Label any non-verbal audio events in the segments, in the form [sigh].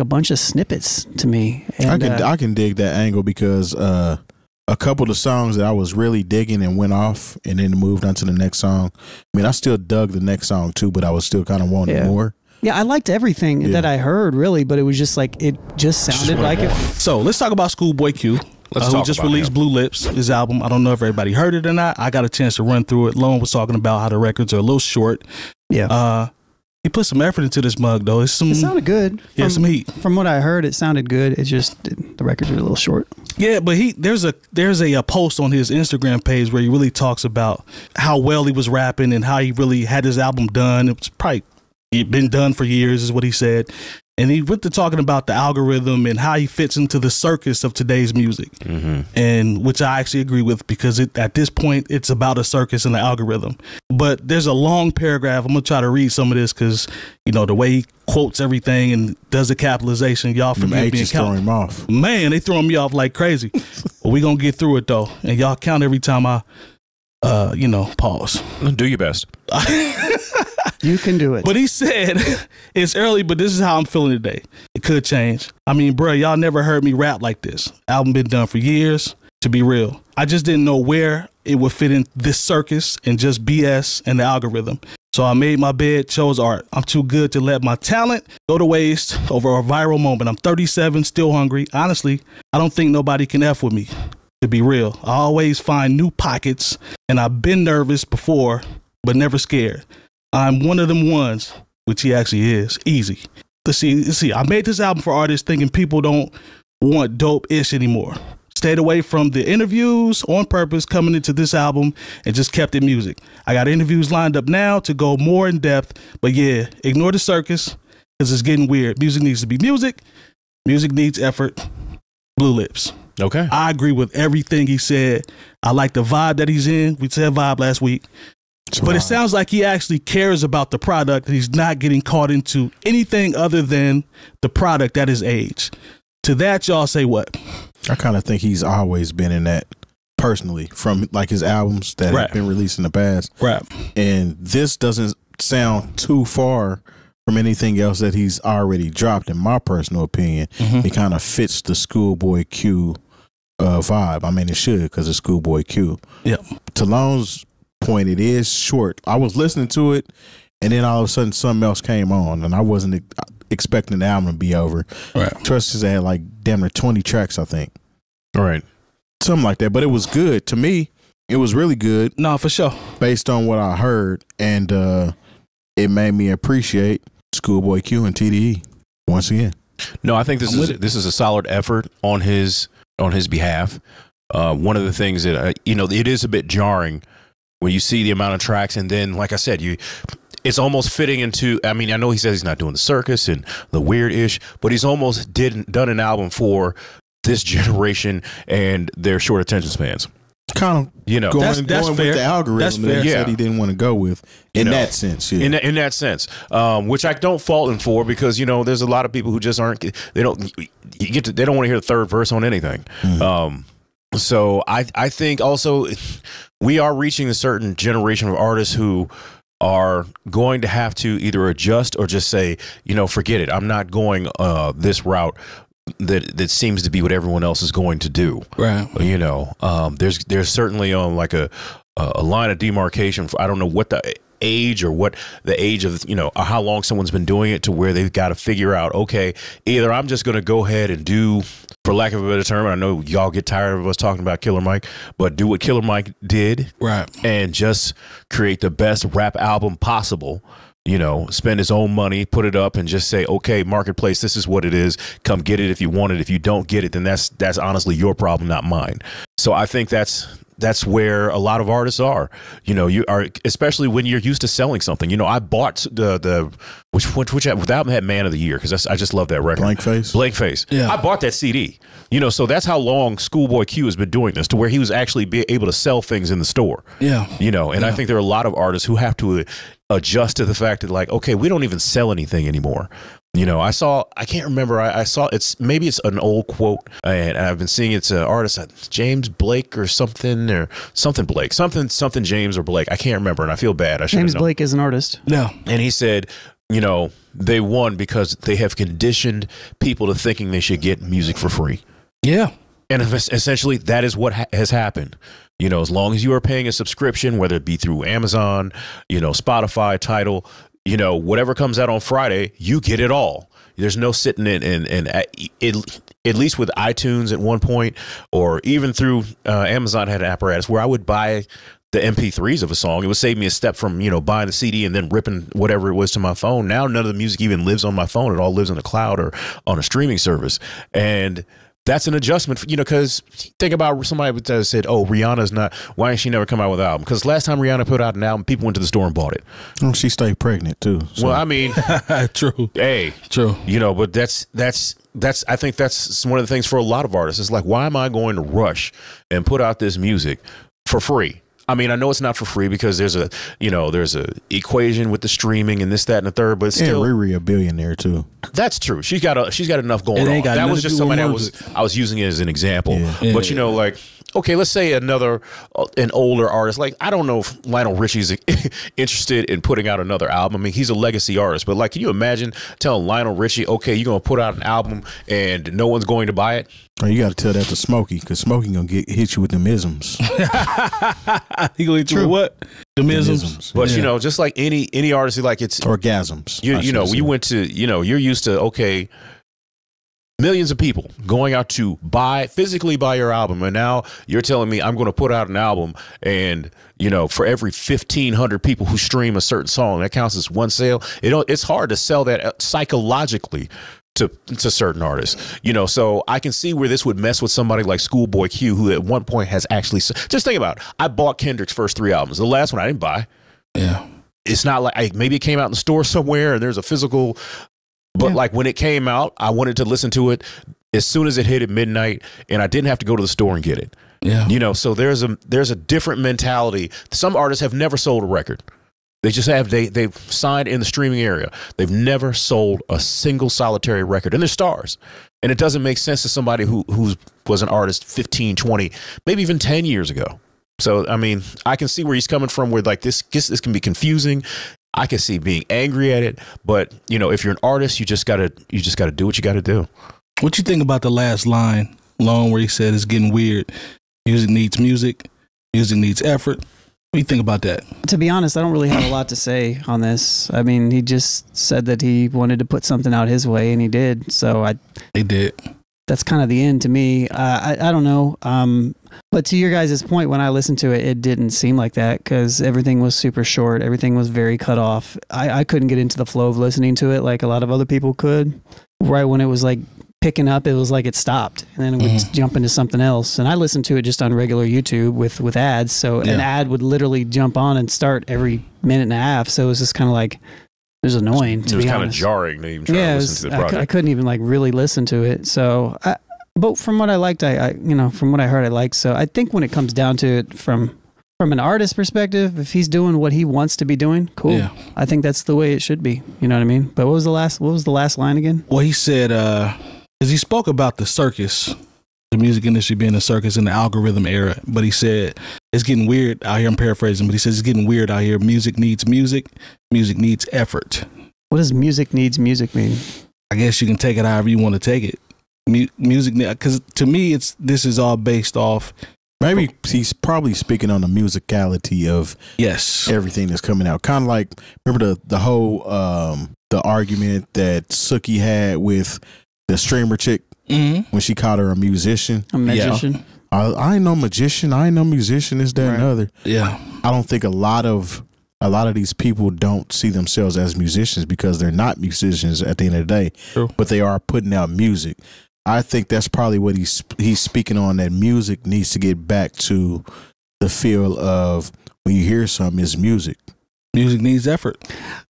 a bunch of snippets to me. And, I can uh, I can dig that angle because uh, a couple of the songs that I was really digging and went off, and then moved on to the next song. I mean, I still dug the next song too, but I was still kind of wanting Yeah. more. yeah, I liked everything Yeah. that I heard really, but it was just like it just sounded wanted like it. So let's talk about Schoolboy Q. Let's uh, who just about released him. Blue Lips, his album. I don't know if everybody heard it or not. I got a chance to run through it. Lone was talking about how the records are a little short. Yeah, Uh, he put some effort into this mug though. It's some it sounded good. yeah, From- some heat. From what I heard, it sounded good. It's just the records are a little short. Yeah, but he there's a there's a, a post on his Instagram page where he really talks about how well he was rapping and how he really had his album done. It was probably it been done for years, is what he said. And he went to talking about the algorithm and how he fits into the circus of today's music, Mm-hmm. and which I actually agree with because it, at this point it's about a circus and the algorithm. But there's a long paragraph. I'm gonna try to read some of this because you know the way he quotes everything and does the capitalization. Y'all from forgive me. H's and count- him off. Man, they throwing me off like crazy. [laughs] but we gonna get through it though, and y'all count every time I, uh, you know, pause. Do your best. [laughs] You can do it. But he said [laughs] it's early, but this is how I'm feeling today. It could change. I mean, bruh, y'all never heard me rap like this. Album been done for years. To be real, I just didn't know where it would fit in this circus and just BS and the algorithm. So I made my bed, chose art. I'm too good to let my talent go to waste over a viral moment. I'm 37, still hungry. Honestly, I don't think nobody can F with me. To be real, I always find new pockets, and I've been nervous before, but never scared. I'm one of them ones, which he actually is. Easy. Let's see. Let's see. I made this album for artists thinking people don't want dope ish anymore. Stayed away from the interviews on purpose coming into this album and just kept it music. I got interviews lined up now to go more in depth, but yeah, ignore the circus because it's getting weird. Music needs to be music, music needs effort. Blue Lips. Okay. I agree with everything he said. I like the vibe that he's in. We said vibe last week. But it sounds like he actually cares about the product he's not getting caught into anything other than the product at his age. To that, y'all say what? I kind of think he's always been in that personally from like his albums that Right. have been released in the past. Rap. And this doesn't sound too far from anything else that he's already dropped, in my personal opinion. Mhm. It kind of fits the Schoolboy Q uh, vibe. I mean, it should because it's Schoolboy Q. Yep. To Lone's point, it is short. I was listening to it, and then all of a sudden something else came on, and I wasn't expecting the album to be over. Right. Trust has had like damn near 20 tracks, I think. All right. Something like that. But it was good. To me, it was really good No, for sure. based on what I heard, and uh, it made me appreciate Schoolboy Q and TDE once again. No, I think this I'm is this is a solid effort on his on his behalf. Uh, one of the things that uh, you know it is a bit jarring when you see the amount of tracks, and then like I said, you it's almost fitting into. I mean, I know he says he's not doing the circus and the weird ish, but he's almost did done an album for this [laughs] generation and their short attention spans. Kind of You know, going, That's- that's going fair. with the algorithm That's that he Yeah. said he didn't want to go with in know. that sense. Yeah. in that, in that sense, um, which I don't fault him for because you know there's a lot of people who just aren't they don't you get to, they don't want to hear the third verse on anything. Mhm. Um, so I I think also we are reaching a certain generation of artists who are going to have to either adjust or just say you know forget it. I'm not going uh, this route that that seems to be what everyone else is going to do. Right. you know um, there's there's certainly um like a a line of demarcation. For, i don't know what the age or what the age of you know or how long someone's been doing it to where they've got to figure out okay either i'm just going to go ahead and do for lack of a better term i know y'all get tired of us talking about killer mike but do what killer mike did Right. and just create the best rap album possible. You know, spend his own money, put it up, and just say, "Okay, marketplace, this is what it is. Come get it if you want it. If you don't get it, then that's that's honestly your problem, not mine." So I think that's that's where a lot of artists are. You know, you are especially when you're used to selling something. You know, I bought the the which which which album had Man of the Year because I just love that record. Blank face. Blank Face. Yeah. I bought that CD. You know, so that's how long Schoolboy Q has been doing this, to where he was actually be able to sell things in the store. Yeah. You know, and I think there are a lot of artists who have to adjust to the fact that, like, okay, we don't even sell anything anymore. You know, I saw, I can't remember, I, I saw it's maybe it's an old quote, and, I've been seeing it's an artist, uh, James Blake or something, or something Blake, something, something James or Blake. I can't remember, and I feel bad. I should James known. Blake is an artist. No. And he said, you know, they won because they have conditioned people to thinking they should get music for free. Yeah. And es- essentially, that is what ha- has happened. You know, as long as you are paying a subscription, whether it be through Amazon, you know, Spotify, Tidal, you know, whatever comes out on Friday, you get it all. There's no sitting in and and at, least with iTunes at one point, or even through uh, Amazon had an apparatus where I would buy the MP3s of a song. It would save me a step from you know buying the CD and then ripping whatever it was to my phone. Now none of the music even lives on my phone. It all lives in the cloud or on a streaming service, and that's an adjustment, for, you know, because think about somebody that said, "Oh, Rihanna's not. Why ain't she never come out with an album?" Because last time Rihanna put out an album, people went to the store and bought it. Oh, she stayed pregnant too. So. Well, I mean, [laughs] True. hey, True. you know, but that's that's that's I think that's one of the things for a lot of artists. It's like, why am I going to rush and put out this music for free? I mean, I know it's not for free because there's a you know there's a equation with the streaming and this that and the third, but and still, Riri a billionaire too. that's true. She's got a she's got enough going on. got That was just do somebody that was. I was using it as an example. Yeah. But you know, like okay, let's say another uh, an older artist. Like I don't know if Lionel Richie's [laughs] interested in putting out another album. I mean, he's a legacy artist, but like, can you imagine telling Lionel Richie, okay, you're gonna put out an album and no one's going to buy it? Oh, you got to tell that to Smokey because Smokey gonna get hit you with them isms. [laughs] he gonna hit you with what? The misms. Isms. But Yeah. you know, just like any any artist, like it's Orgasms. you I you know should you went to you know you're used to okay millions of people going out to buy physically buy your album. And now you're telling me i'm going to put out an album and you know for every 1500 people who stream a certain song that counts as one sale? It don't, it's hard to sell that uh, psychologically to to certain artists. You know so i can see where this would mess with somebody like schoolboy q who at one point has actually just think about it. i bought kendrick's first three albums. The last one i didn't buy. Yeah. it's not like I, maybe it came out in the store somewhere and there's a physical but Yeah. like when it came out i wanted to listen to it as soon as it hit at midnight and i didn't have to go to the store and get it. Yeah. you know so there's a there's a different mentality. Some artists have never sold a record. They just have they they've signed in the streaming area. They've never sold a single solitary record and they're stars. And it doesn't make sense to somebody who who's was an artist 15 20 maybe even 10 years ago. So i mean i can see where he's coming from where like this this, this can be confusing i can see being angry at it but you know if you're an artist you just gotta you just gotta do what you gotta do What you think about the last line, Lone where he said it's getting weird? Music needs music. Music needs effort. What do you think about that? To be honest, I don't really have a lot to say on this. I mean, he just said that he wanted to put something out his way, and he did. So I, They did. That's kind of the end to me. Uh, I, I don't know. Um, but to your guys' point, when I listened to it, it didn't seem like that because everything was super short. Everything was very cut off. I, I couldn't get into the flow of listening to it like a lot of other people could. Right when it was like picking up, it was like it stopped and then it would Mhm. jump into something else. And I listened to it just on regular YouTube with, with ads. So an ad would literally jump on and start every minute and a half. So it was just kind of like, it was annoying to it was be kind of jarring to even try yeah, to listen was- to the I, cou- I couldn't even like really listen to it. So, I, but from what I liked, I, I you know from what I heard, I liked. So I think when it comes down to it, from from an artist perspective, if he's doing what he wants to be doing, cool. Yeah. I think that's the way it should be. You know what I mean? But what was the last? What was the last line again? Well, he said, uh, because he spoke about the circus, the music industry being a circus in the algorithm era. But he said it's getting weird out here. I'm paraphrasing, but he says it's getting weird out here. Music needs music. Music needs effort. What does music needs music mean? I guess you can take it however you want to take it. Mu- music, because to me, it's this is all based off. Maybe he's probably speaking on the musicality of Yes, everything that's coming out. Kind of like remember the the whole um the argument that Suki had with the streamer chick hmm when she called her a musician. A magician. I, I ain't no magician. I ain't no musician. This, that, and Right. the other. yeah, I don't think a lot of a lot of these people don't see themselves as musicians because they're not musicians at the end of the day. True. But they are putting out music. I think that's probably what he's he's speaking on. That music needs to get back to the feel of when you hear something is music. music needs effort.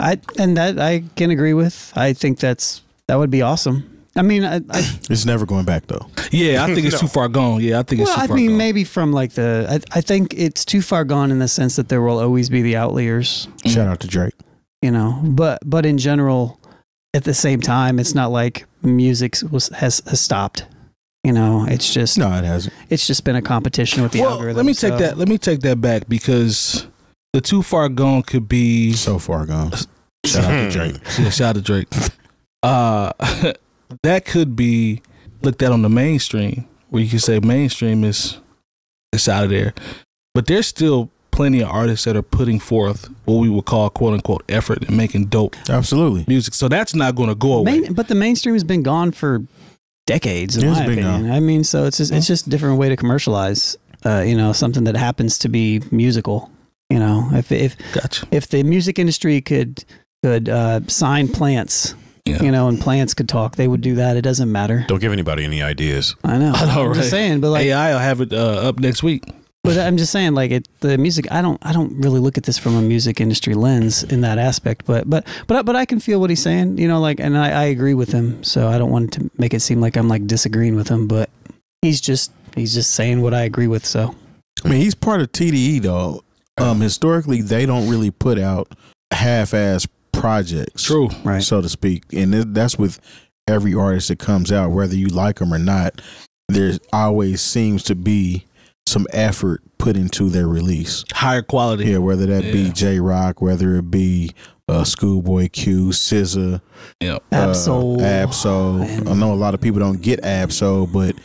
I and that I can agree with. I think that's that would be awesome. I mean, I, I [sighs] It's never going back though. Yeah, I think [laughs] it's No. too far gone. Yeah, I think it's well, too I far mean, gone. maybe from like the, I, I think it's too far gone in the sense that there will always be the outliers. Shout out to Drake. you know. But but in general, at the same time, it's not like music was has, has stopped. You know, it's just No, it hasn't. it's just been a competition with the well, algorithm. let me take so- that. Let me take that back because the too far gone could be So far gone. Shout out to [laughs] Drake. Yeah, shout out to Drake. Uh, [laughs] that could be looked at on the mainstream, where you can say mainstream is it's out of there, but there's still plenty of artists that are putting forth what we would call quote unquote effort and making dope Absolutely. music. So that's not going to go away. Main, but the mainstream has been gone for decades, in Yeah, it's my been opinion. gone. I mean, so it's just it's just a different way to commercialize. Uh, you know, something that happens to be musical. You know, if if Gotcha. if the music industry could could uh, sign plants, Yeah. you know, and plants could talk, they would do that. It doesn't matter. Don't give anybody any ideas. I know. [laughs] I know, I'm right? just saying, but like, AI will have it uh, up next week. but I'm just saying, like, it the music. I don't I don't really look at this from a music industry lens in that aspect. But but but but I can feel what he's saying. You know, like, and I, I agree with him. So I don't want to make it seem like I'm like disagreeing with him. But he's just he's just saying what I agree with. So I mean, he's part of TDE though. Um, historically, they don't really put out half-ass projects, True. right. so to speak, and it, that's with every artist that comes out, whether you like them or not. There always seems to be some effort put into their release. Higher quality. Yeah, whether that be Jay Rock, whether it be uh, Schoolboy Q, SZA, Yeah. Ab-Soul. uh, Ab-Soul. and- I know a lot of people don't get Ab-Soul, but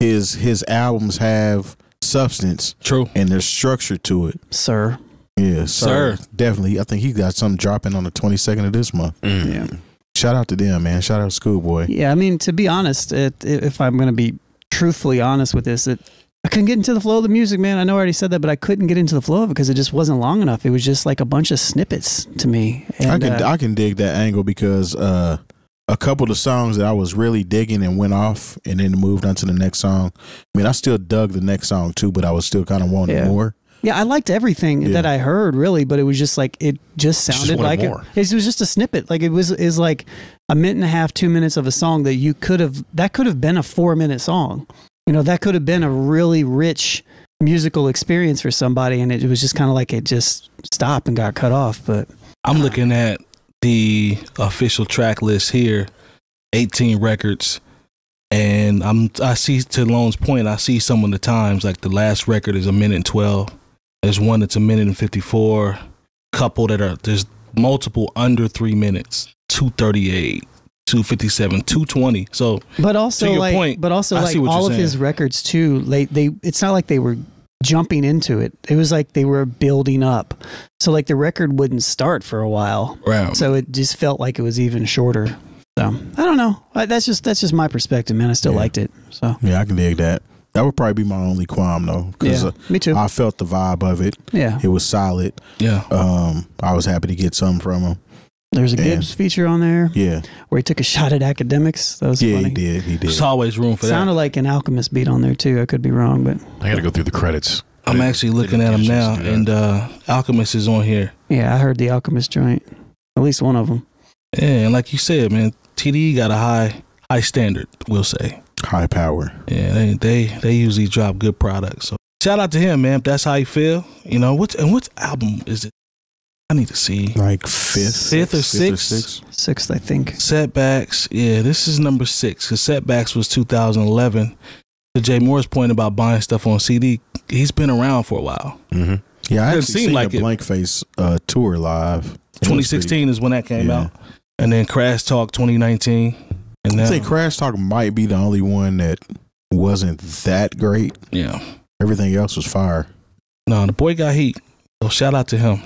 his his albums have substance True. and there's structure to it. sir. Yeah, so Sir. definitely. I think he got something dropping on the twenty second of this month. Mm. Yeah. Shout out to them, man. Shout out to Schoolboy. Yeah, I mean, to be honest, it, if I'm going to be truthfully honest with this, it, I couldn't get into the flow of the music, man. I know I already said that, but I couldn't get into the flow of it because it just wasn't long enough. It was just like a bunch of snippets to me. And, I can uh, I can dig that angle because uh, a couple of the songs that I was really digging and went off and then moved on to the next song. I mean, I still dug the next song too, but I was still kind of wanting Yeah. more. Yeah, I liked everything Yeah. that I heard, really, but it was just like it just Just sounded wanted like it, it was just a snippet. Like it was is like a minute and a half, two minutes of a song that you could have that could have been a four minute song. You know, that could have been a really rich musical experience for somebody, and it, was just kind of like it just stopped and got cut off. But I'm looking at the official track list here, 18 records, and I'm I see to Lone's point, I see some of the times like the last record is a minute and 12. There's one that's a minute and 54. Couple that are there's multiple under three minutes, 238, 257, 220. So But also, To your like, point, but also, I like see what all you're of his records too. They, they, it's not like they were jumping into it. It was like they were building up. So like the record wouldn't start for a while. round. So it just felt like it was even shorter. So I don't know. That's just that's just my perspective, man. I still Yeah. liked it. So Yeah, I can dig that. That would probably be my only qualm though, because yeah, me too. I felt the vibe of it. yeah, It was solid. yeah. Um, I was happy to get something from him. there's a yeah. Gibbs feature on there Yeah, where he took a shot at Akademiks. That was yeah, funny. he did. He did. There's always room for that. Sounded like an Alchemist beat on there too. I could be wrong, but I got to go through the credits. I'm actually looking at them now, and uh, Alchemist is on here. yeah, I heard the Alchemist joint. At least one of them. Yeah, and like you said, man, TDE got a high high standard. We'll say. High power. Yeah, they they they usually drop good products. So shout out to him, man. If that's how you feel, you know what? And what album is it? I need to see Like fifth, Fifth or sixth? Sixth, I think. setbacks. Yeah, this is number six. Cause setbacks was 2011. To Jay Moore's point about buying stuff on CD, he's been around for a while. Mm-hmm. Yeah, I It actually seen like the it. Blank Face uh, tour live. It pretty- 2016 is when that came Yeah. out, and then Crash Talk 2019, and I now think Crash Talk might be the only one that wasn't that great. yeah. Everything else was fire. No, the boy got heat. So shout out to him.